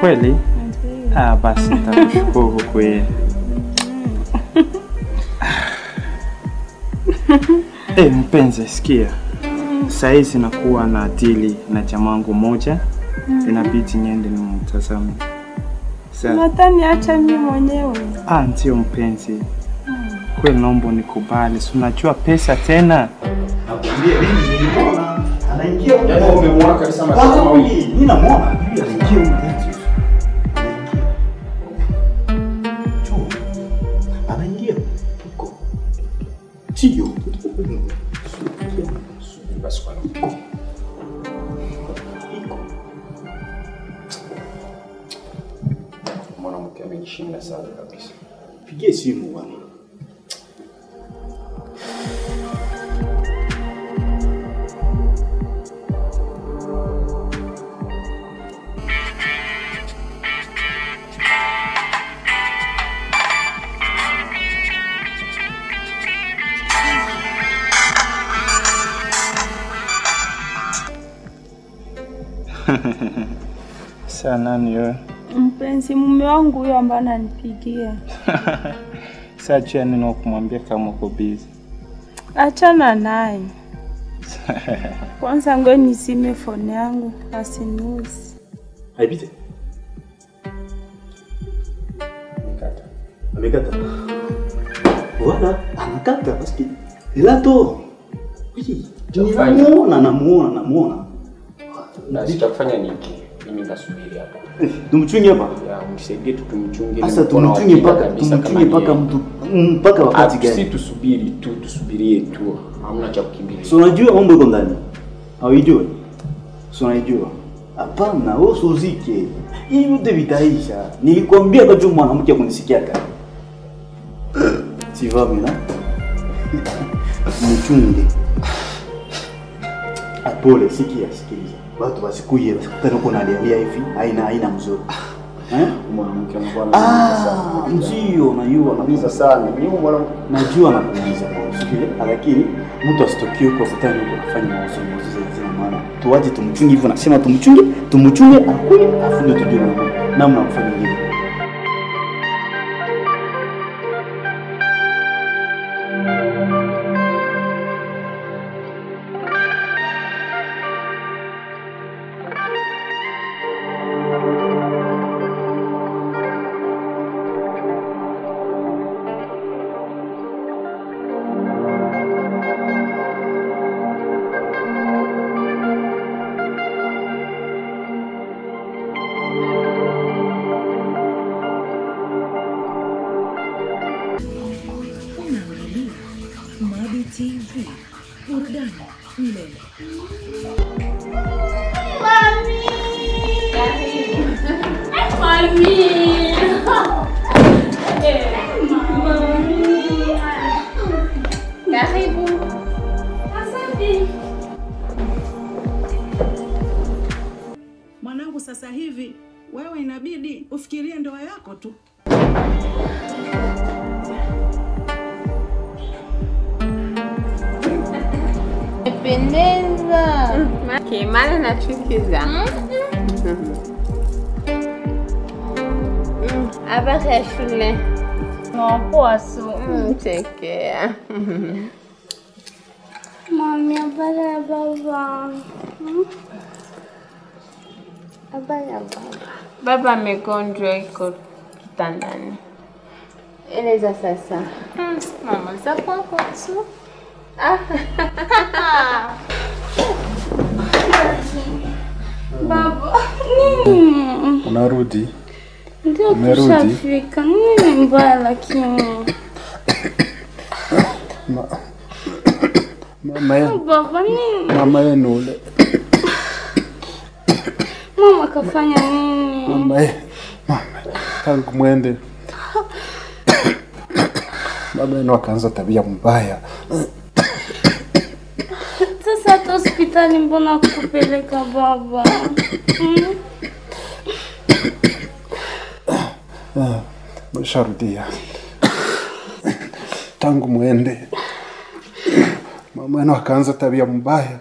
Kweli? Ah, basi nitakushukuru kweli. Eh, mpenzi, sikia. sahizi nakuwa na dili na jamangu moja, inabidi niende nimtazame. Natani acha mimi mwenyewe. ah, ndio mpenzi, kweli naomba nikubali, si unajua pesa tena. Nakwambia Saa nani wewe? Mpenzi mume wangu huyo ambaye ananipigia. Sasa jua nini kumwambia kama uko busy. Achana naye. Kwanza ngoja nizime phone yangu asinuzi. Haipite. Nikata. Amekata. Wala anakata basi. Ilato. Wiki. Chafanya. Namuona namuona namuona. Na sitafanya nini? Mimi nitasubiri hapa. Tumchunge hapa. Ya, msaidie tu tumchunge. Sasa tumchunge mpaka tumchunge mpaka mtu mpaka wakati gani? Sisi tusubiri tu, tusubirie tu. Hamna cha kukimbilia. So unajua mambo iko ndani. Hauijui? So unajua. Hapana, wewe usuzike. Hii yote vitaisha. Nilikwambia kwa juu mwanamke kunisikia kaka. Sivami na. Mchunge. Apole, sikia, sikia. Watu wasikuje wasikutane na nalia hivi, haina haina mzuri. Eh? Mwanamke anakuwa. Ah, ndio, najua kabisa. sana. Mimi mwanamke Najua nakuuliza kwa lakini mtu asitokie huko futani huko kufanya mauzo mauzo za zina maana. Tuwaje tumchunge hivyo, nasema tumchunge, tumchunge akue, afu ndio tujue namna namna kufanya hivyo. Mwanangu, sasa hivi wewe inabidi ufikirie ndoa yako tu. Pendeza. Kimana nachukiza. Habari ya shule? Poa su. Mm, Chekea. Mami, habari ya baba? Habari ya baba? Baba amegonjwa, iko kitandani. Eleza sasa. Mama, za kwako tu. Ah. Baba, nini? Unarudi? Ndio tushafika. Nini mbaya lakini? Mama yenu, Baba ule, Mama kafanya nini? mama mama tangu mwende mama yenu akaanza tabia mbaya. Sasa hata hospitali mbona kupeleka baba? Mm? Sharudia tangu mwende mama yenu akaanza tabia mbaya.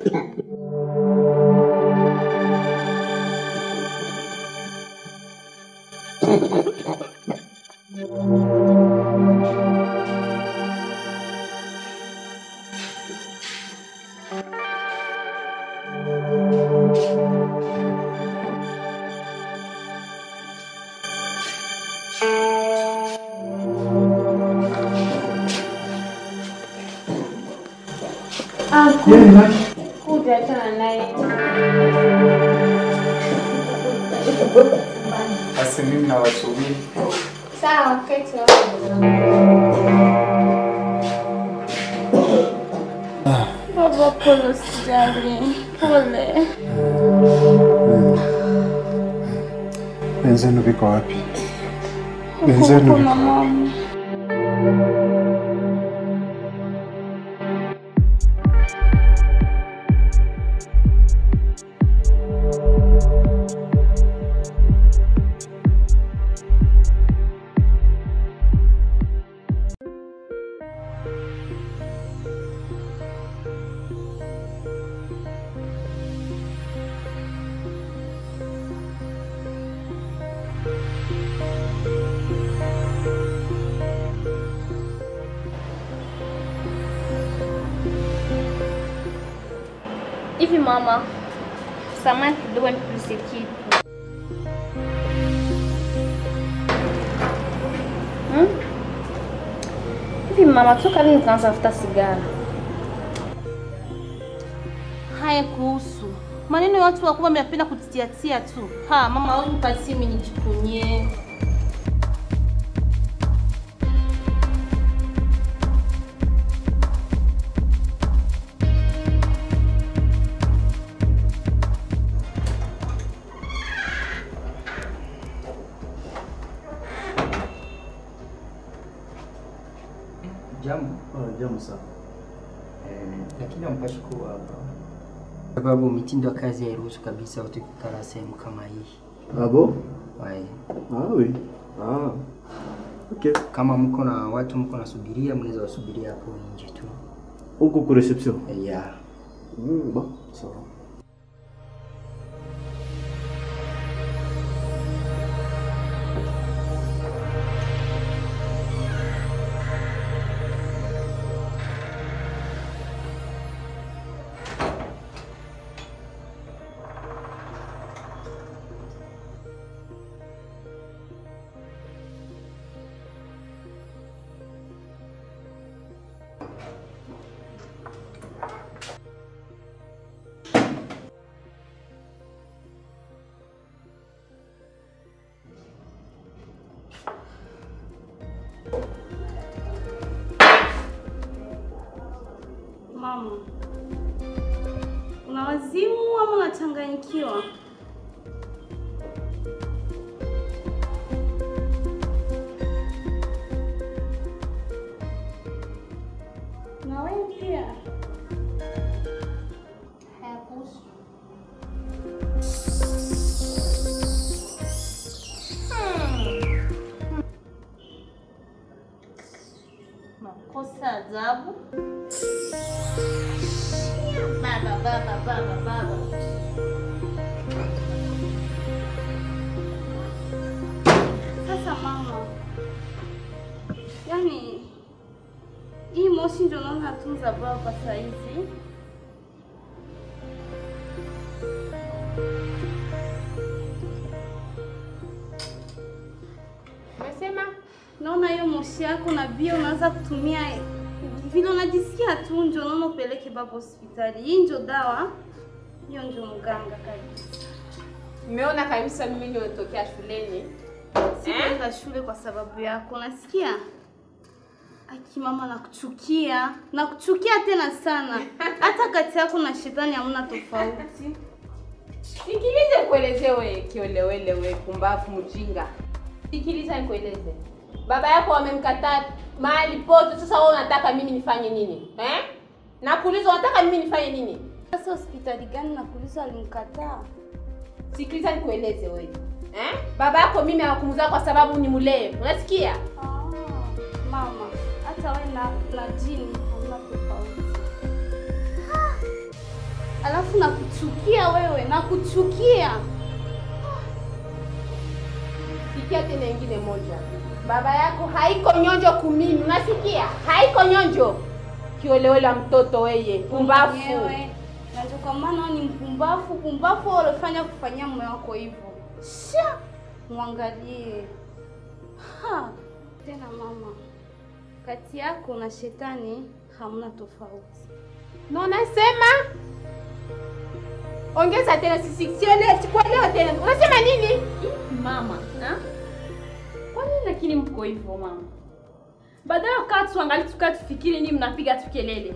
Kuja achana naye. Basi mimi nawasubiri. Sawa, keti. Baba, pole, usijali. Pole. Wenzenu viko wapi? Wenzenu viko mama. Hivi mama, samahani kidogo nikuulize kitu. Hmm? Hivi mama, toka lini tunaanza kuvuta sigara? Haya kuhusu maneno ya watu wakubwa, mnapenda kutitiatia tu. Ha, mama, wewe nipatie mimi nijikunye. Sana. Eh, lakini hapa sababu mitindo ya kazi hairuhusu kabisa watu kukaa sehemu kama hii. Abo? bon? Wae. Ah oui. Ah. Okay. Kama mko na watu mko nasubiria, mnaweza wasubiria hapo nje tu. Huko ku reception. Yeah. Mm, ba. sawa. Mama, 와지우 한번 마찬가지 키워 Malaysia apples hmm. Coçada, baba, baba, baba. Sasa mama, yaani hii moshi ndio naona tunza baba saa hizi. Umesema? Naona hiyo moshi yako na bia unaanza kutumia vile unajisikia tu, ndio naona upeleke baba hospitali. Hii njo dawa, hiyo njo mganga kabisa. Umeona kabisa mimi nimetokea shuleni. Sikuenda shule kwa sababu yako, nasikia aki mama, nakuchukia nakuchukia tena sana, hata kati yako na shetani hamna tofauti. Sikiliza nikueleze we kiolewele we pumbavu mjinga. Sikiliza nikueleze. Baba yako wamemkataa mahali pote, sasa wewe unataka mimi nifanye nini? Eh? Nakuuliza unataka mimi nifanye nini? Sasa hospitali gani nakuuliza alimkataa? Sikiliza nikueleze wewe. Eh? Baba yako mimi hawakumzaa kwa sababu ni mlee. Unasikia? Ah, mama, hata wewe na, na jini hamna tofauti. alafu nakuchukia wewe, nakuchukia. Sikia tena ingine moja, baba yako haiko nyonjo kumimi, unasikia? Haiko nyonjo kiolewele wa mtoto weye, pumbafu. Mwenyewe. Na ndio kwa maana ni mpumbafu, pumbafu ulifanya kufanyia mume wako hivyo. Sha, mwangalie. Ha, tena mama, kati yako na shetani hamna tofauti. No, nasema ongeza tena, sisi sielewi, sikuelewa tena. Unasema nini? Mama, ha? Nini lakini mko hivyo mama? Badala ya kukaa tuangalie tukaa tufikiri nini mnapiga tu kelele.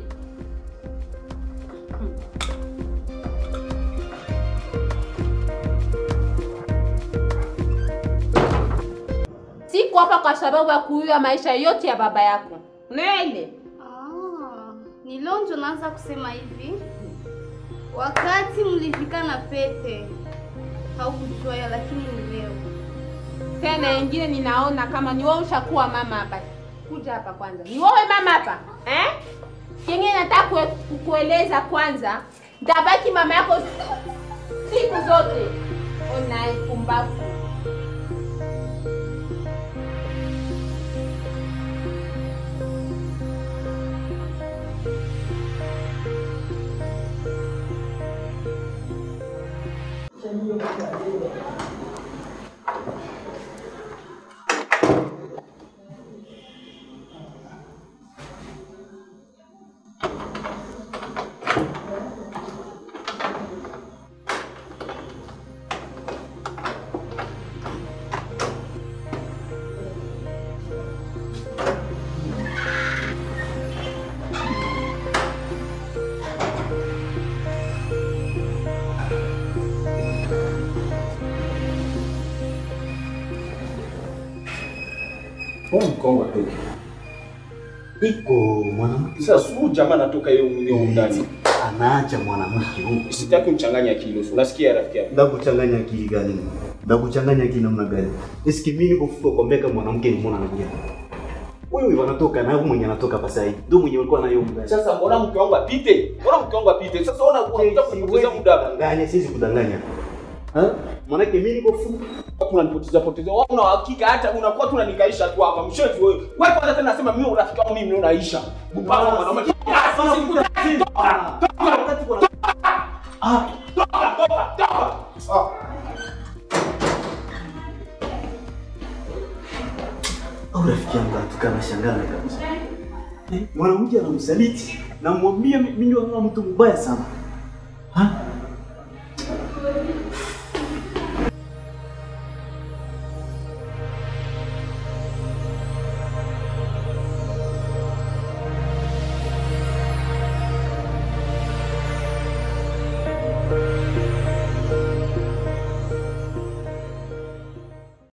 Siko hapa kwa sababu ya kuiwa maisha yote ya baba yako. Nene. Ah, ni leo ndio naanza kusema hivi. Wakati mlivikana pete haukujua lakini ni leo. Tena ingine ninaona kama ni wewe ushakuwa mama hapa. Kuja hapa kwanza. Ni wewe mama hapa. Eh? Kingine nataka kue, kukueleza kwanza. Ndabaki mama yako siku zote. Ona. Mbona mkongo atoke? Iko mwanamke Sasa suu jamaa anatoka yeye mwenyewe ndani. anaacha mwanamke huko. Sitaki kumchanganya akili. Unasikia rafiki yangu? Ndakuchanganya akili gani? Ndakuchanganya akili namna gani? Eski mimi niko fuko kombeka mwanamke ni mwana najia. Huyu huyu anatoka na huyu mwenye anatoka hapa sasa. Ndio mwenye alikuwa nayo mgani. Sasa mbona mke wangu apite? Mbona mke wangu apite? Sasa ona unakuja kunipoteza muda. Kudanganya, siwezi kudanganya. Ha? Maana mimi niko fuko. Unanipoteza poteza. Wewe una hakika hata unakuwa tu unanikaisha tu hapa. Mshenzi wewe. Wewe kwanza tena nasema mimi urafiki wangu mimi unaisha. Bupanga mwanaume. Ah, Toka, toka, toka. Ah. au rafiki yangu atukana shangana kabisa. Eh, Mwanamke anamsaliti namwambia mimi ndio mtu mbaya sana. Ha?